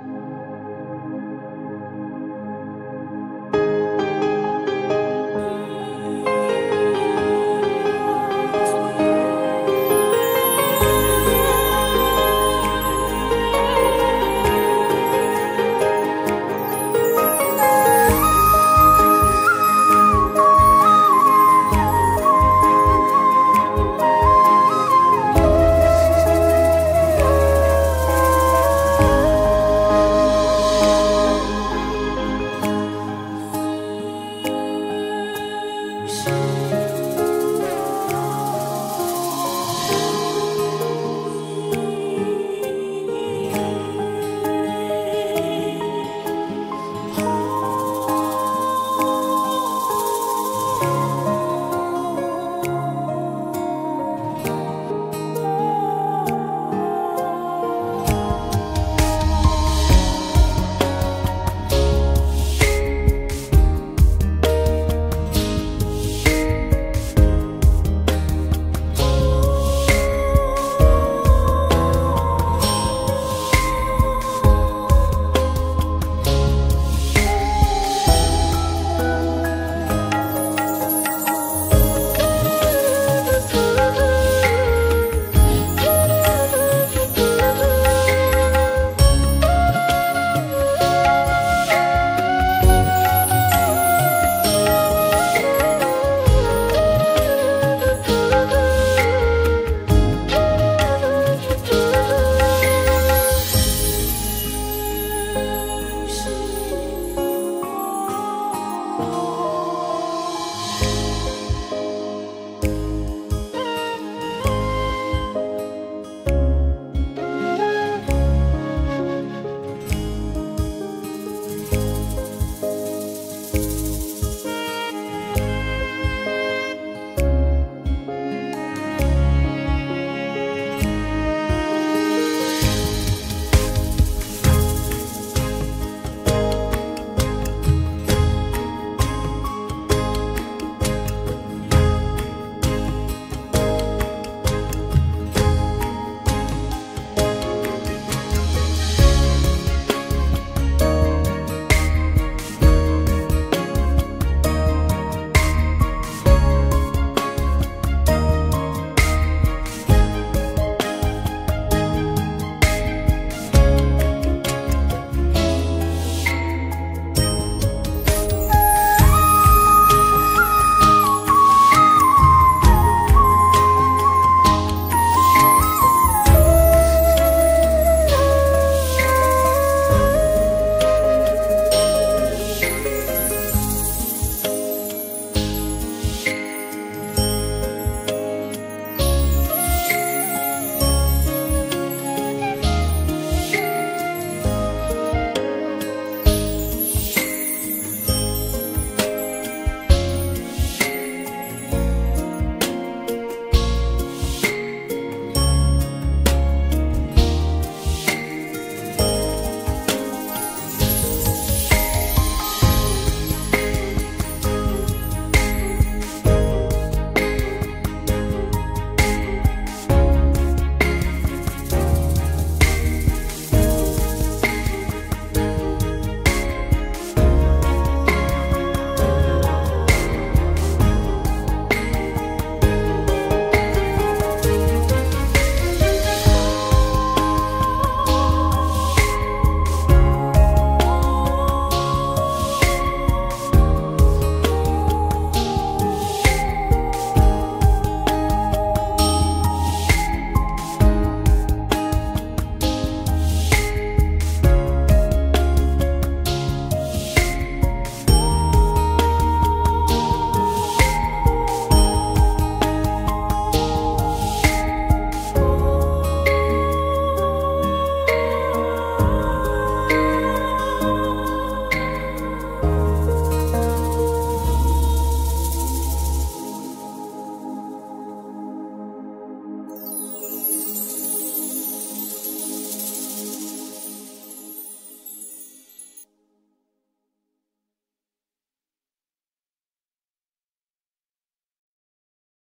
you